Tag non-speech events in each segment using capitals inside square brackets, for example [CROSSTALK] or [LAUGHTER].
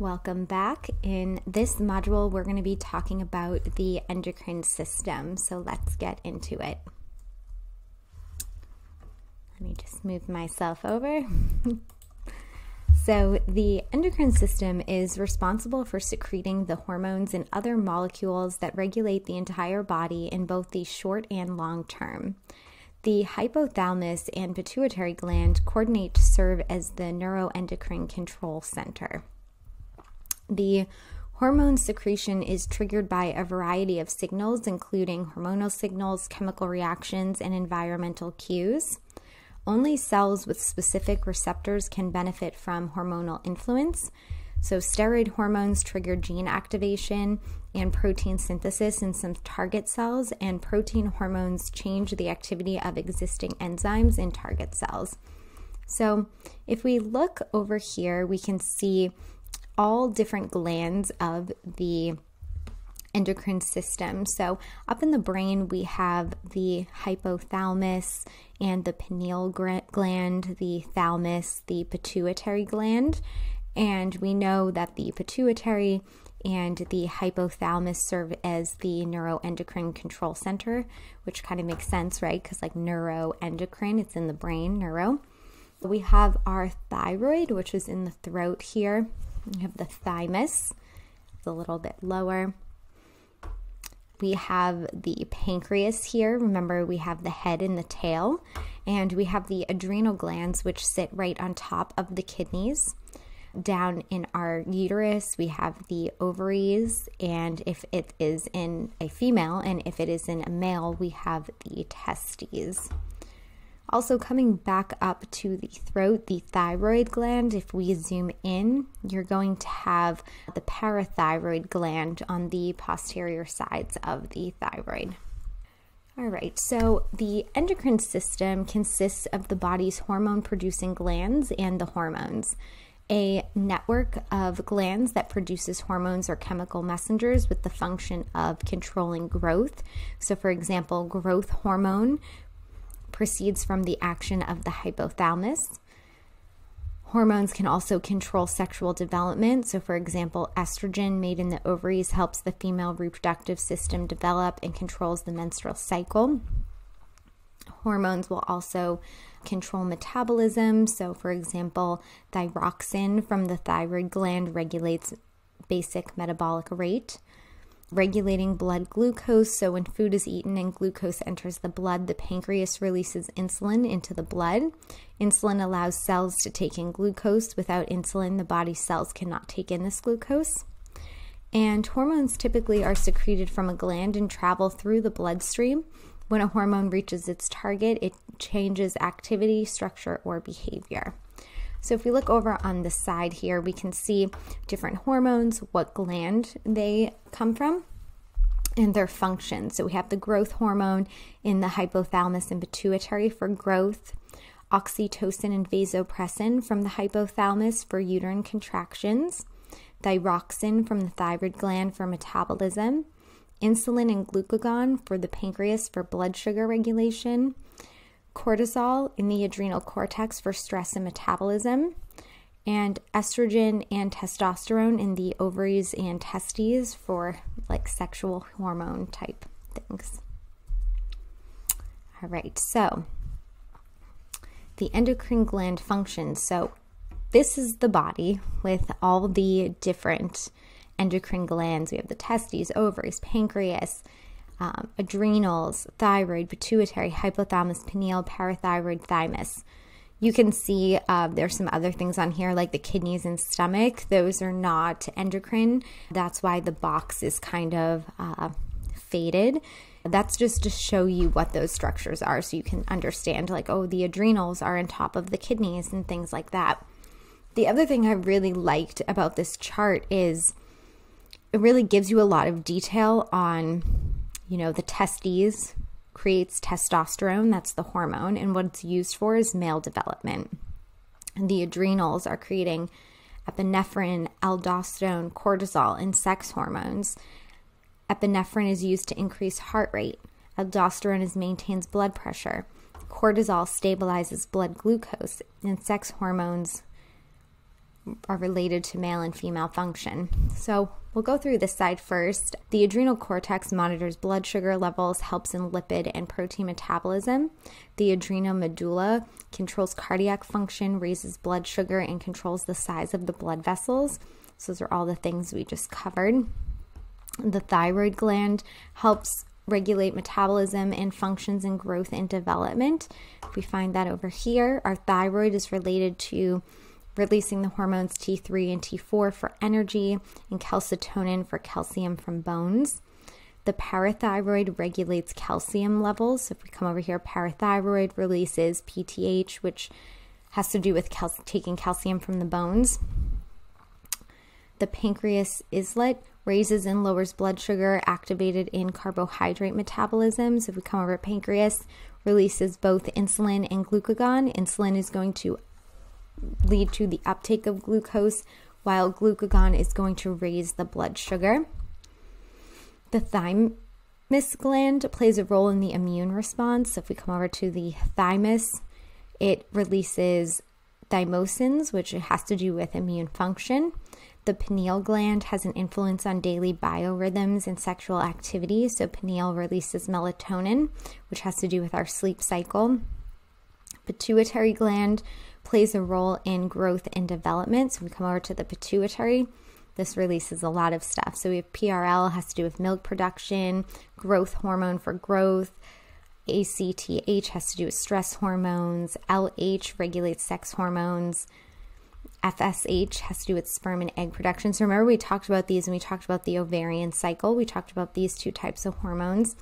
Welcome back. In this module, we're going to be talking about the endocrine system. So let's get into it. Let me just move myself over. [LAUGHS] so, the endocrine system is responsible for secreting the hormones and other molecules that regulate the entire body in both the short and long term. The hypothalamus and pituitary gland coordinate to serve as the neuroendocrine control center. The hormone secretion is triggered by a variety of signals, including hormonal signals, chemical reactions, and environmental cues. Only cells with specific receptors can benefit from hormonal influence. So, steroid hormones trigger gene activation and protein synthesis in some target cells, and protein hormones change the activity of existing enzymes in target cells. So, if we look over here, we can see all different glands of the endocrine system. So, up in the brain, we have the hypothalamus and the pineal gland, the thalamus, the pituitary gland. And we know that the pituitary and the hypothalamus serve as the neuroendocrine control center, which kind of makes sense, right? Because, like, neuroendocrine, it's in the brain, neuro. We have our thyroid, which is in the throat here. We have the thymus, it's a little bit lower. We have the pancreas here. Remember, we have the head and the tail. And we have the adrenal glands, which sit right on top of the kidneys. Down in our uterus, we have the ovaries, and if it is in a female, and if it is in a male, we have the testes. Also, coming back up to the throat, the thyroid gland, if we zoom in, you're going to have the parathyroid gland on the posterior sides of the thyroid. All right, so the endocrine system consists of the body's hormone producing glands and the hormones. A network of glands that produces hormones or chemical messengers with the function of controlling growth. So, for example, growth hormone proceeds from the action of the hypothalamus. Hormones can also control sexual development. So, for example, estrogen made in the ovaries helps the female reproductive system develop and controls the menstrual cycle. Hormones will also control metabolism. So, for example, thyroxine from the thyroid gland regulates basic metabolic rate regulating blood glucose. So, when food is eaten and glucose enters the blood, the pancreas releases insulin into the blood. Insulin allows cells to take in glucose. Without insulin, the body cells cannot take in this glucose. And hormones typically are secreted from a gland and travel through the bloodstream. When a hormone reaches its target, it changes activity, structure, or behavior. So if we look over on the side here, we can see different hormones, what gland they come from, and their function. So we have the growth hormone in the hypothalamus and pituitary for growth, oxytocin and vasopressin from the hypothalamus for uterine contractions, thyroxin from the thyroid gland for metabolism, insulin and glucagon for the pancreas for blood sugar regulation, cortisol in the adrenal cortex for stress and metabolism, and estrogen and testosterone in the ovaries and testes for like sexual hormone type things. All right, so the endocrine gland functions. So, this is the body with all the different endocrine glands. We have the testes, ovaries, pancreas, um, adrenals, thyroid, pituitary, hypothalamus, pineal, parathyroid, thymus. You can see uh, there's some other things on here like the kidneys and stomach. Those are not endocrine. That's why the box is kind of uh, faded. That's just to show you what those structures are so you can understand, like, oh, the adrenals are on top of the kidneys and things like that. The other thing I really liked about this chart is it really gives you a lot of detail on you know, the testes creates testosterone, that's the hormone, and what it's used for is male development. And the adrenals are creating epinephrine, aldosterone, cortisol, and sex hormones. Epinephrine is used to increase heart rate. Aldosterone is maintains blood pressure. Cortisol stabilizes blood glucose, and sex hormones are related to male and female function. So we'll go through this side first. The adrenal cortex monitors blood sugar levels, helps in lipid and protein metabolism. The adrenal medulla controls cardiac function, raises blood sugar, and controls the size of the blood vessels. So those are all the things we just covered. The thyroid gland helps regulate metabolism and functions in growth and development. If we find that over here. Our thyroid is related to releasing the hormones T3 and T4 for energy and calcitonin for calcium from bones. The parathyroid regulates calcium levels. So if we come over here, parathyroid releases PTH, which has to do with cal- taking calcium from the bones. The pancreas islet raises and lowers blood sugar activated in carbohydrate metabolism. So if we come over pancreas, releases both insulin and glucagon. Insulin is going to lead to the uptake of glucose, while glucagon is going to raise the blood sugar. The thymus gland plays a role in the immune response. So if we come over to the thymus, it releases thymosins, which has to do with immune function. The pineal gland has an influence on daily biorhythms and sexual activity. So, pineal releases melatonin, which has to do with our sleep cycle. Pituitary gland plays a role in growth and development. So, we come over to the pituitary. This releases a lot of stuff. So, we have PRL, has to do with milk production, growth hormone for growth. ACTH has to do with stress hormones. LH regulates sex hormones. FSH has to do with sperm and egg production. So remember we talked about these and we talked about the ovarian cycle. We talked about these two types of hormones.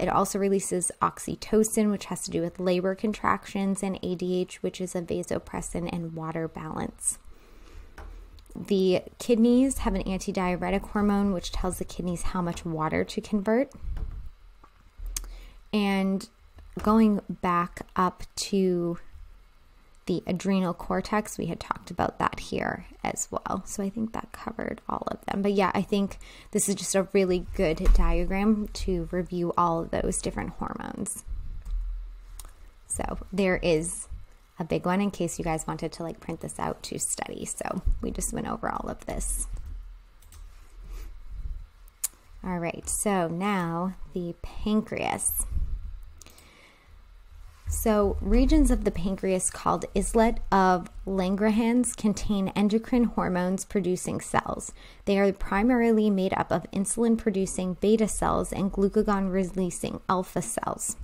It also releases oxytocin, which has to do with labor contractions, and ADH, which is a vasopressin and water balance. The kidneys have an antidiuretic hormone, which tells the kidneys how much water to convert. And going back up to the adrenal cortex. We had talked about that here as well. So I think that covered all of them. But yeah, I think this is just a really good diagram to review all of those different hormones. So there is a big one in case you guys wanted to like print this out to study. So we just went over all of this. All right, so now the pancreas. So, regions of the pancreas called islet of Langerhans contain endocrine hormones producing cells. They are primarily made up of insulin producing beta cells and glucagon releasing alpha cells.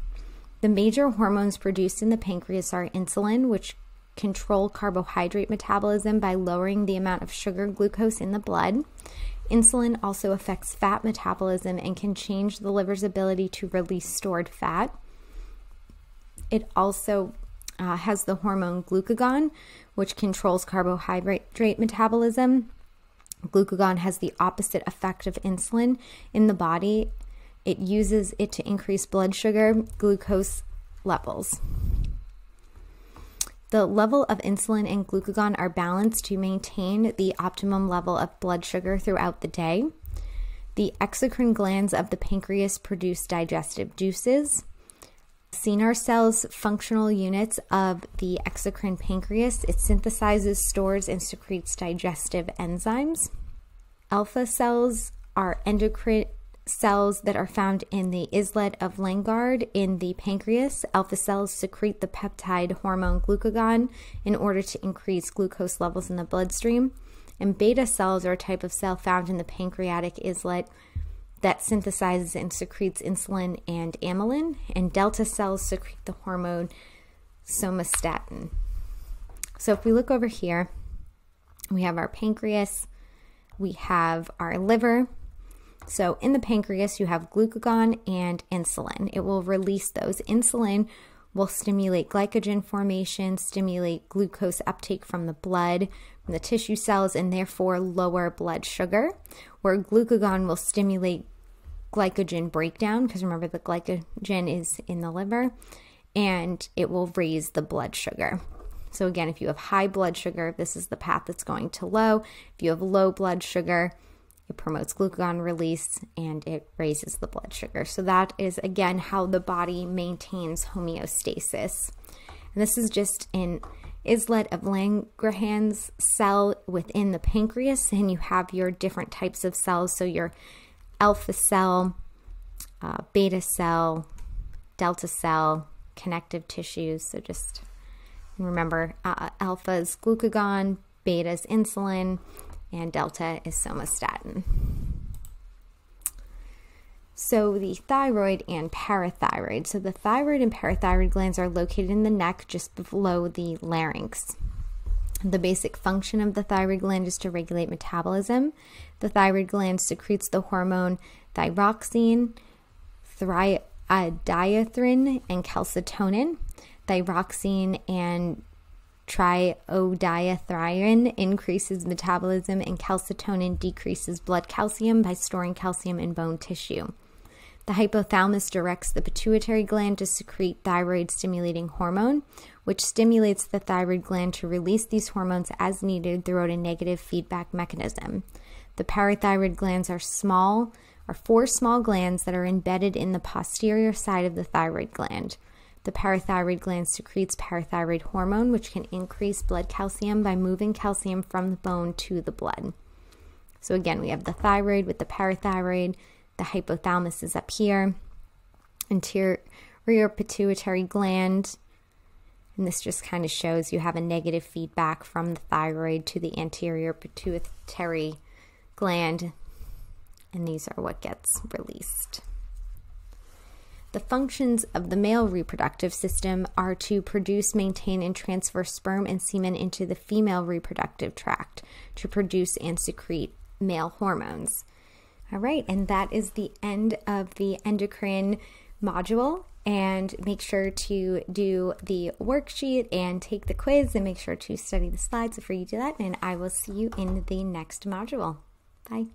The major hormones produced in the pancreas are insulin, which control carbohydrate metabolism by lowering the amount of sugar glucose in the blood. Insulin also affects fat metabolism and can change the liver's ability to release stored fat. It also uh, has the hormone glucagon, which controls carbohydrate metabolism. Glucagon has the opposite effect of insulin in the body. It uses it to increase blood sugar glucose levels. The level of insulin and glucagon are balanced to maintain the optimum level of blood sugar throughout the day. The exocrine glands of the pancreas produce digestive juices. Acinar cells, functional units of the exocrine pancreas. It synthesizes, stores, and secretes digestive enzymes. Alpha cells are endocrine cells that are found in the islet of Langerhans in the pancreas. Alpha cells secrete the peptide hormone glucagon in order to increase glucose levels in the bloodstream. And beta cells are a type of cell found in the pancreatic islet that synthesizes and secretes insulin and amylin, and delta cells secrete the hormone somatostatin. So if we look over here, we have our pancreas, we have our liver. So in the pancreas, you have glucagon and insulin. It will release those. Insulin will stimulate glycogen formation, stimulate glucose uptake from the blood, from the tissue cells, and therefore lower blood sugar, where glucagon will stimulate glycogen breakdown because remember the glycogen is in the liver and it will raise the blood sugar. So, again, if you have high blood sugar, this is the path that's going to low. If you have low blood sugar, it promotes glucagon release and it raises the blood sugar. So, that is again how the body maintains homeostasis. And this is just an islet of Langerhans cell within the pancreas, and you have your different types of cells. So your alpha cell, uh, beta cell, delta cell, connective tissues. So just remember uh, alpha is glucagon, beta is insulin, and delta is somatostatin. So, the thyroid and parathyroid. So, the thyroid and parathyroid glands are located in the neck just below the larynx. The basic function of the thyroid gland is to regulate metabolism. The thyroid gland secretes the hormone thyroxine, thri- uh, and calcitonin. Thyroxine and triiodothyronine increases metabolism, and calcitonin decreases blood calcium by storing calcium in bone tissue. The hypothalamus directs the pituitary gland to secrete thyroid stimulating hormone, which stimulates the thyroid gland to release these hormones as needed throughout a negative feedback mechanism. The parathyroid glands are small, are four small glands that are embedded in the posterior side of the thyroid gland. The parathyroid gland secretes parathyroid hormone, which can increase blood calcium by moving calcium from the bone to the blood. So, again, we have the thyroid with the parathyroid, the hypothalamus is up here, anterior pituitary gland. And this just kind of shows you have a negative feedback from the thyroid to the anterior pituitary gland. And these are what gets released. The functions of the male reproductive system are to produce, maintain, and transfer sperm and semen into the female reproductive tract to produce and secrete male hormones. All right, and that is the end of the endocrine module. And make sure to do the worksheet and take the quiz and make sure to study the slides before you do that. And I will see you in the next module. Bye.